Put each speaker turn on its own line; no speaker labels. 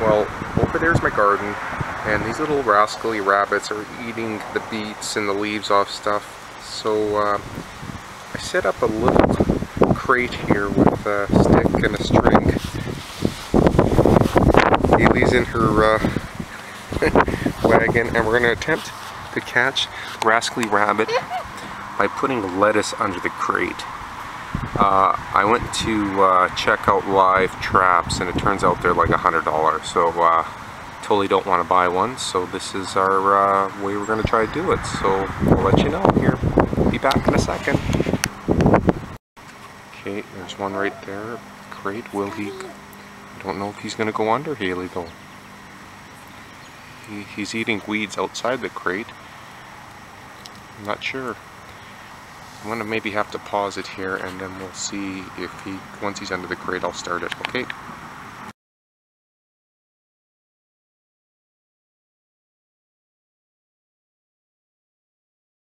Well, over there's my garden, and these little rascally rabbits are eating the beets and the leaves off stuff. So uh, I set up a little crate here with a stick and a string. Hailey's in her uh, wagon, and we're going to attempt to catch Rascally Rabbit by putting lettuce under the crate. Uh, I went to uh, check out live traps and it turns out they're like a hundred dollars so uh, totally don't want to buy one so this is our uh, way we're going to try to do it so I'll let you know here. Be back in a second. Okay there's one right there. Crate will he I don't know if he's going to go under Hailey though. He, he's eating weeds outside the crate. I'm not sure I'm gonna maybe have to pause it here and then we'll see if he, once he's under the crate, I'll start it, okay?